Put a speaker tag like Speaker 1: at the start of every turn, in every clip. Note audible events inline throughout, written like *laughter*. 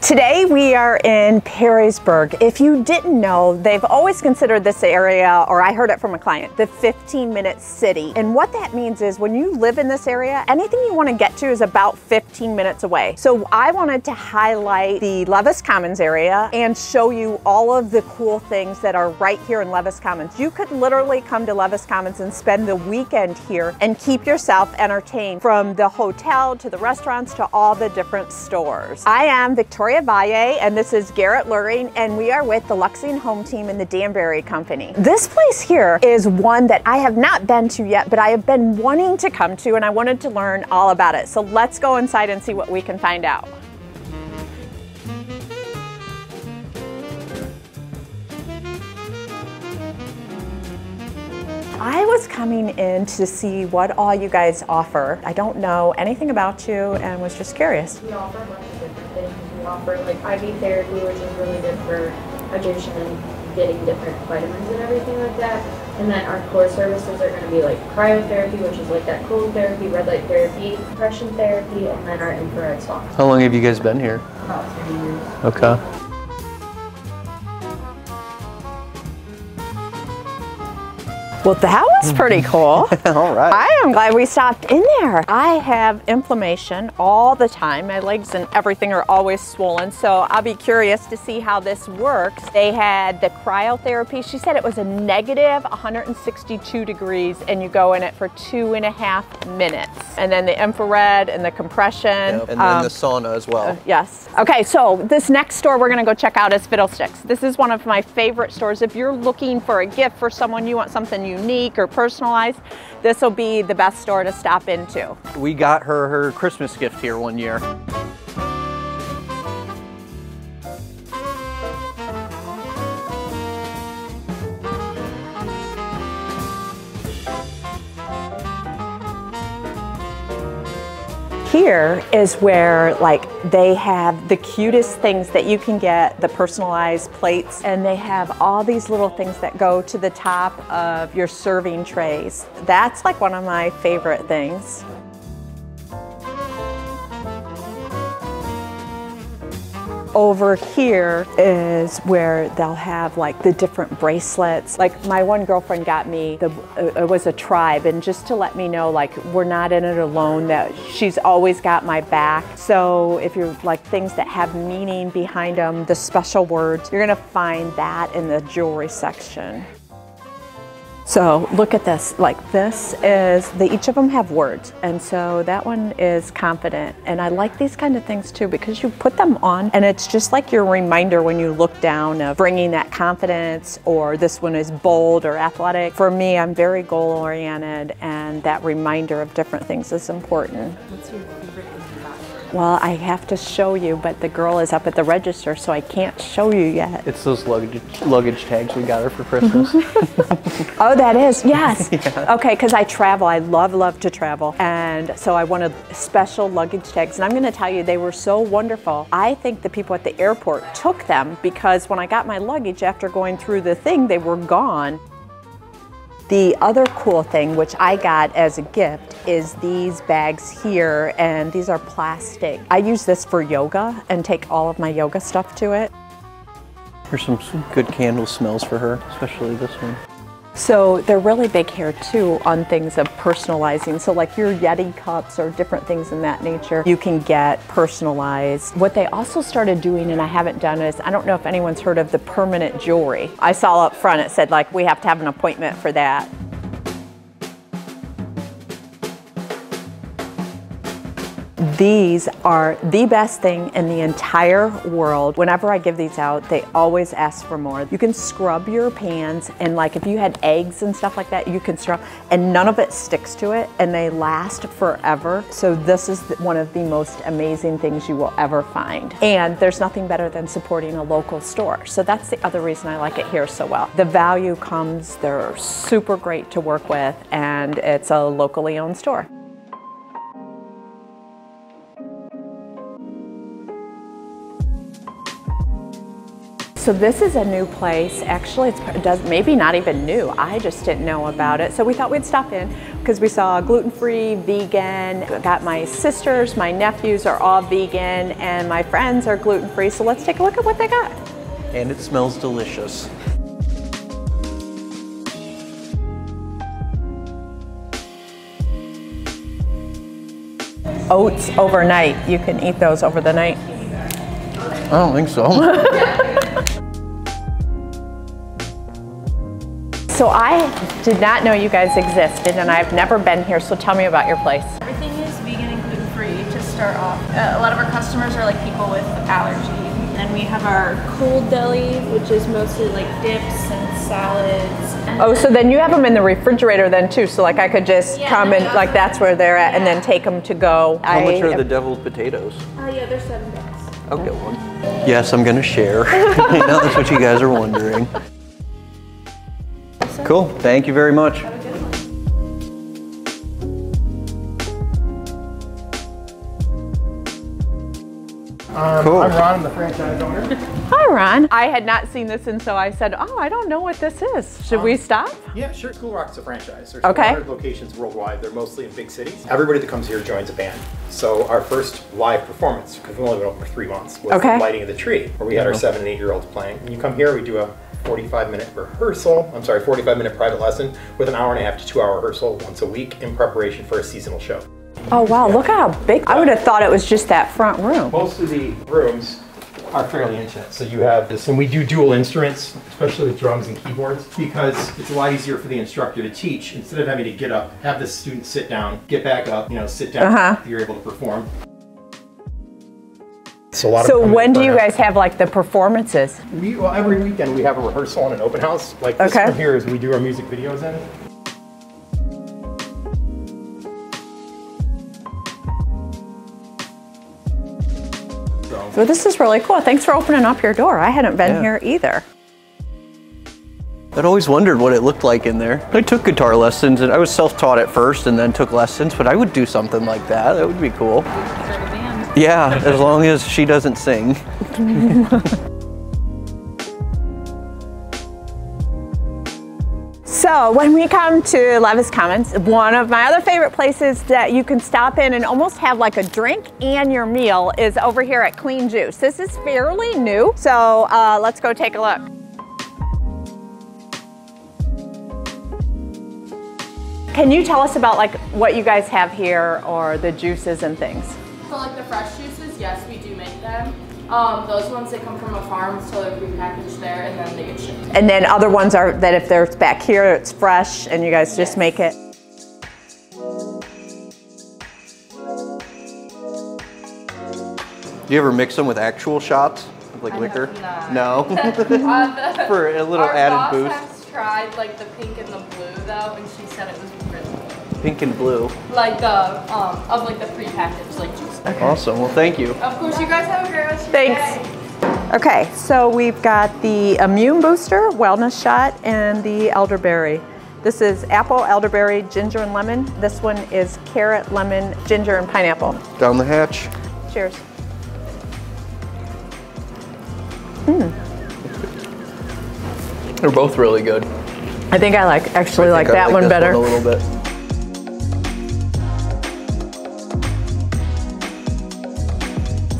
Speaker 1: Today we are in Perrysburg. If you didn't know, they've always considered this area, or I heard it from a client, the 15 minute city. And what that means is when you live in this area, anything you want to get to is about 15 minutes away. So I wanted to highlight the Levis Commons area and show you all of the cool things that are right here in Levis Commons. You could literally come to Levis Commons and spend the weekend here and keep yourself entertained from the hotel to the restaurants to all the different stores. I am Victoria Victoria Valle, and this is Garrett Luhring, and we are with the Luxion Home Team in the Danberry Company. This place here is one that I have not been to yet, but I have been wanting to come to, and I wanted to learn all about it. So let's go inside and see what we can find out. I was coming in to see what all you guys offer. I don't know anything about you and was just curious.
Speaker 2: Offer like IV therapy, which is really good for hydration and getting different vitamins and everything like that. And then our core services are going to be like cryotherapy, which is like that cold therapy, red light therapy, compression therapy, and then our infrared sauna.
Speaker 3: How long have you guys been here?
Speaker 2: About three years.
Speaker 3: Okay.
Speaker 1: Well, that was pretty cool. *laughs*
Speaker 3: All right.
Speaker 1: I am glad we stopped in there. I have inflammation all the time. My legs and everything are always swollen, so I'll be curious to see how this works. They had the cryotherapy. She said it was a negative 162 degrees, and you go in it for two and a half minutes. And then the infrared and the compression.
Speaker 3: Yep, And then
Speaker 1: um,
Speaker 3: the sauna as well.
Speaker 1: uh, yes. Okay, so this next store we're gonna go check out is Fiddlesticks. This is one of my favorite stores. If you're looking for a gift for someone, you want something unique or personalized, this will be the best store to stop into.
Speaker 3: we got her her Christmas gift here one year.
Speaker 1: Here is where like they have the cutest things that you can get, the personalized plates, and they have all these little things that go to the top of your serving trays. That's like one of my favorite things. Over here is where they'll have like the different bracelets. Like my one girlfriend got me, the, uh, it was a tribe, and just to let me know like we're not in it alone, that she's always got my back. So if you're like things that have meaning behind them, the special words, you're gonna find that in the jewelry section. So look at this, like this is, they, each of them have words. And so that one is confident. And I like these kind of things too because you put them on and it's just like your reminder when you look down of bringing that confidence or this one is bold or athletic. For me, I'm very goal oriented and that reminder of different things is important.
Speaker 2: What's your favorite?
Speaker 1: Well, I have to show you, but the girl is up at the register so I can't show you yet.
Speaker 3: It's those luggage luggage tags we got her for Christmas. *laughs*
Speaker 1: Oh, that is, yes. *laughs* Okay, because I travel. I love, love to travel. And so I wanted special luggage tags. And I'm going to tell you, they were so wonderful. I think the people at the airport took them because when I got my luggage after going through the thing, they were gone. The other cool thing, which I got as a gift, is these bags here, and these are plastic. I use this for yoga and take all of my yoga stuff to it.
Speaker 3: Here's some, some good candle smells for her, especially this one.
Speaker 1: So they're really big here too on things of personalizing. So like your Yeti cups or different things in that nature, you can get personalized. What they also started doing, and I haven't done is, I don't know if anyone's heard of the permanent jewelry. I saw up front it said like we have to have an appointment for that. These are the best thing in the entire world. Whenever I give these out, they always ask for more. You can scrub your pans and like if you had eggs and stuff like that, you can scrub and none of it sticks to it and they last forever. So this is one of the most amazing things you will ever find. And there's nothing better than supporting a local store. So that's the other reason I like it here so well. The value comes, they're super great to work with and it's a locally owned store. So this is a new place. Actually, it's, it does maybe not even new. I just didn't know about it. So we thought we'd stop in because we saw gluten-free, vegan. Got my sisters, my nephews are all vegan, and my friends are gluten-free. So let's take a look at what they got.
Speaker 3: And it smells delicious.
Speaker 1: Oats overnight. You can eat those over the night.
Speaker 3: I don't think so. *laughs*
Speaker 1: So I did not know you guys existed, and I've never been here. So tell me about your place.
Speaker 4: Everything is vegan and gluten free to start off. Uh, a lot of our customers are like people with allergies. And we have our cold deli, which is mostly like dips and salads.
Speaker 1: Oh, so then you have them in the refrigerator then too. So like I could just
Speaker 4: Yeah,
Speaker 1: come and
Speaker 4: no.
Speaker 1: like that's where they're at, and then take them to go.
Speaker 3: How much are the deviled potatoes?
Speaker 4: Uh, yeah, they're seven bucks.
Speaker 3: I'll get one. Yes, I'm gonna share. *laughs* I know that's what you guys are wondering. Cool. Thank you very much.
Speaker 5: Um,
Speaker 3: Cool.
Speaker 5: I'm Ron, I'm the franchise owner.
Speaker 1: Hi, Ron. I had not seen this, and so I said, "Oh, I don't know what this is. Should we stop?"
Speaker 5: yeah, sure. Cool Rock's a franchise. There's
Speaker 1: Okay.
Speaker 5: 100 locations worldwide. They're mostly in big cities. Everybody that comes here joins a band. So our first live performance, because we've only been open for three months, was
Speaker 1: Okay.
Speaker 5: the lighting of the tree, where we had our seven and eight year olds playing. When you come here, we do a 45 minute rehearsal. I'm sorry, 45 minute private lesson with an hour and a half to two hour rehearsal once a week in preparation for a seasonal show.
Speaker 1: Oh wow, look how big! I would have thought it was just that front room.
Speaker 5: Most of the rooms are fairly intimate. So you have this, and we do dual instruments, especially with drums and keyboards, because it's a lot easier for the instructor to teach instead of having to get up, have the student sit down, get back up, you know, sit down.
Speaker 1: Uh-huh.
Speaker 5: You're able to perform. So a lot of
Speaker 1: So when do you guys have like the performances?
Speaker 5: We well every weekend we have a rehearsal and an open house. Like this
Speaker 1: Okay.
Speaker 5: one here is we do our music videos in. So,
Speaker 1: So this is really cool. Thanks for opening up your door. I hadn't been
Speaker 3: Yeah.
Speaker 1: here either.
Speaker 3: I'd always wondered what it looked like in there. I took guitar lessons and I was self-taught at first and then took lessons, but I would do something like that. That would be cool. Yeah, as long as she doesn't sing.
Speaker 1: So when we come to Levis Commons, one of my other favorite places that you can stop in and almost have like a drink and your meal is over here at Clean Juice. This is fairly new, so uh, let's go take a look. Can you tell us about like what you guys have here or the juices and things?
Speaker 4: So like the fresh juices, yes, we do make them. Um, those ones they come from a farm, so they're prepackaged there, and then they get shipped.
Speaker 1: And then other ones are that if they're back here, it's fresh and you guys just make it.
Speaker 3: Do you ever mix them with actual shots? Like liquor? No. *laughs*
Speaker 4: Uh, *laughs*
Speaker 3: For a little
Speaker 4: our
Speaker 3: added
Speaker 4: boss
Speaker 3: boost.
Speaker 4: has tried like the pink and the blue though, and she said it was really good.
Speaker 3: Pink and blue.
Speaker 4: Like the um of like the prepackaged like juice.
Speaker 3: Awesome. Well, thank you.
Speaker 4: Of course, you guys have a great rest of your
Speaker 1: Thanks.
Speaker 4: day.
Speaker 1: Okay, so we've got the immune booster, wellness shot, and the elderberry. This is apple, elderberry, ginger, and lemon. This one is carrot, lemon, ginger, and pineapple.
Speaker 3: Down the hatch.
Speaker 1: Cheers.
Speaker 3: They're both really good.
Speaker 1: I think I like actually
Speaker 3: I
Speaker 1: like
Speaker 3: think I
Speaker 1: that one
Speaker 3: this
Speaker 1: better.
Speaker 3: a little bit.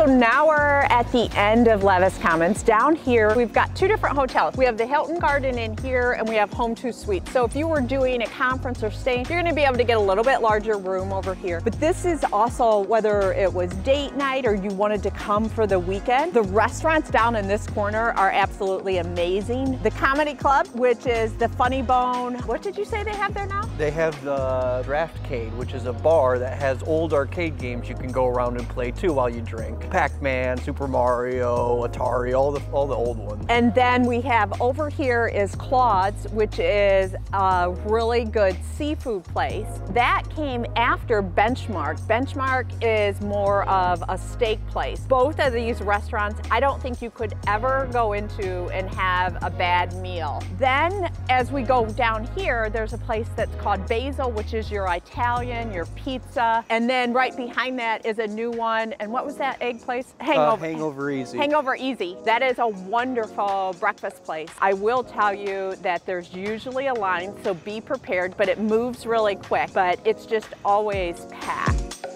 Speaker 1: So now we're at the end of Levis Commons. Down here, we've got two different hotels. We have the Hilton Garden Inn here and we have Home 2 Suites. So if you were doing a conference or stay, you're gonna be able to get a little bit larger room over here. But this is also whether it was date night or you wanted to come for the weekend. The restaurants down in this corner are absolutely amazing. The Comedy Club, which is the Funny Bone. What did you say they have there now?
Speaker 3: They have the Draftcade, which is a bar that has old arcade games you can go around and play too while you drink. Pac-Man, Super Mario, Atari, all the all the old ones.
Speaker 1: And then we have over here is Claude's, which is a really good seafood place. That came after Benchmark. Benchmark is more of a steak place. Both of these restaurants, I don't think you could ever go into and have a bad meal. Then as we go down here, there's a place that's called Basil, which is your Italian, your pizza. And then right behind that is a new one. And what was that egg place? Uh, Hangover.
Speaker 3: Hangover. Hangover easy.
Speaker 1: Hangover easy. That is a wonderful breakfast place. I will tell you that there's usually a line, so be prepared, but it moves really quick, but it's just always packed.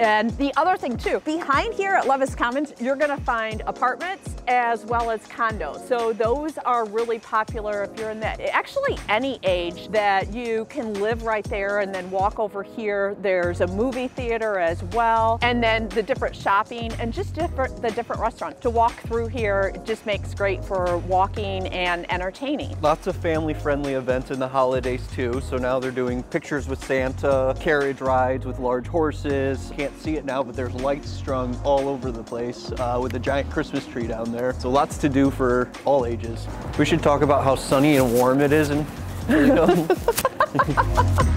Speaker 1: And the other thing too, behind here at Levis Commons, you're gonna find apartments as well as condos. So those are really popular if you're in that, actually any age that you can live right there and then walk over here. There's a movie theater as well. And then the different shopping and just different, the different restaurants. To walk through here just makes great for walking and entertaining.
Speaker 3: Lots of family friendly events in the holidays too. So now they're doing pictures with Santa, carriage rides with large horses. Can't see it now, but there's lights strung all over the place uh, with a giant Christmas tree down there. So lots to do for all ages. We should talk about how sunny and warm it is in Toledo. *laughs*
Speaker 1: a *laughs*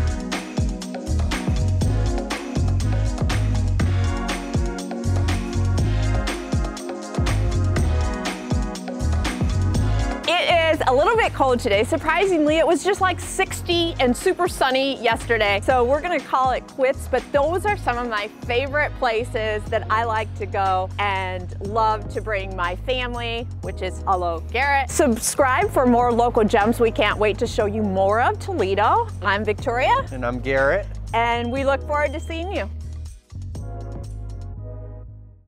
Speaker 1: bit cold today. Surprisingly, it was just like 60 and super sunny yesterday. So we're gonna call it quits, but those are some of my favorite places that I like to go and love to bring my family, which is Hello Garrett. Subscribe for more local gems. We can't wait to show you more of Toledo. I'm Victoria.
Speaker 3: And I'm Garrett.
Speaker 1: And we look forward to seeing you.